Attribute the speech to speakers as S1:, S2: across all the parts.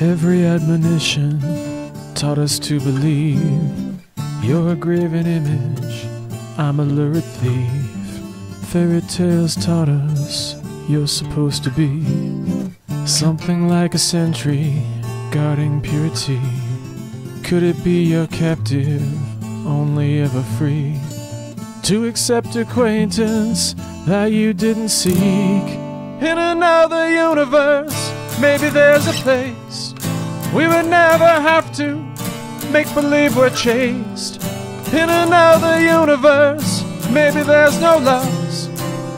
S1: Every admonition taught us to believe you're a graven image, I'm a lurid thief. Fairy tales taught us you're supposed to be something like a sentry guarding purity. Could it be you're captive, only ever free to accept acquaintance that you didn't seek? In another universe, maybe there's a place we would never have to make believe we're chaste In another universe, maybe there's no loss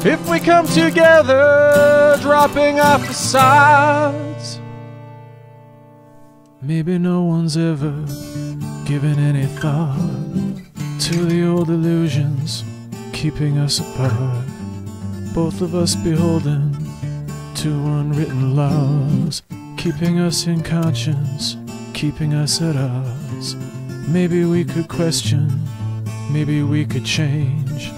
S1: if we come together, dropping our facades. Maybe no one's ever given any thought to the old illusions keeping us apart. Both of us beholden to unwritten laws, keeping us in conscience, keeping us at odds. Maybe we could question, maybe we could change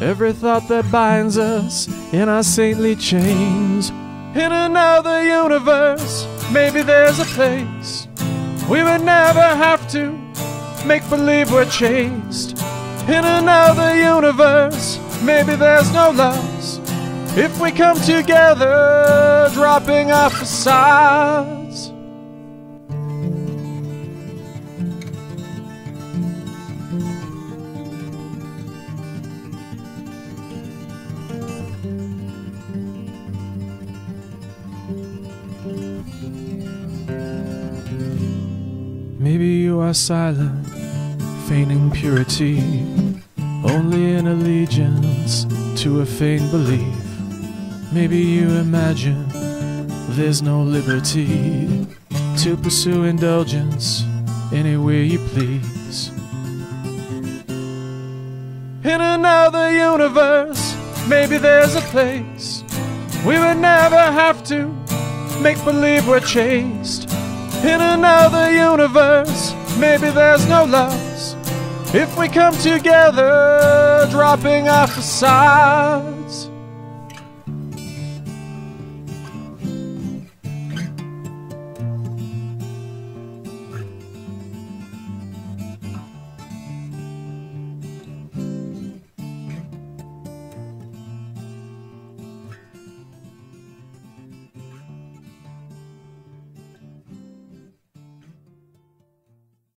S1: every thought that binds us in our saintly chains. In another universe, maybe there's a place we would never have to make believe we're chaste. In another universe, maybe there's no loss if we come together, dropping our facades. Maybe you are silent, feigning purity, only in allegiance to a feigned belief. Maybe you imagine there's no liberty to pursue indulgence any way you please. In another universe, maybe there's a place we would never have to make believe we're chaste. In another universe, maybe there's no loss if we come together, dropping our facades.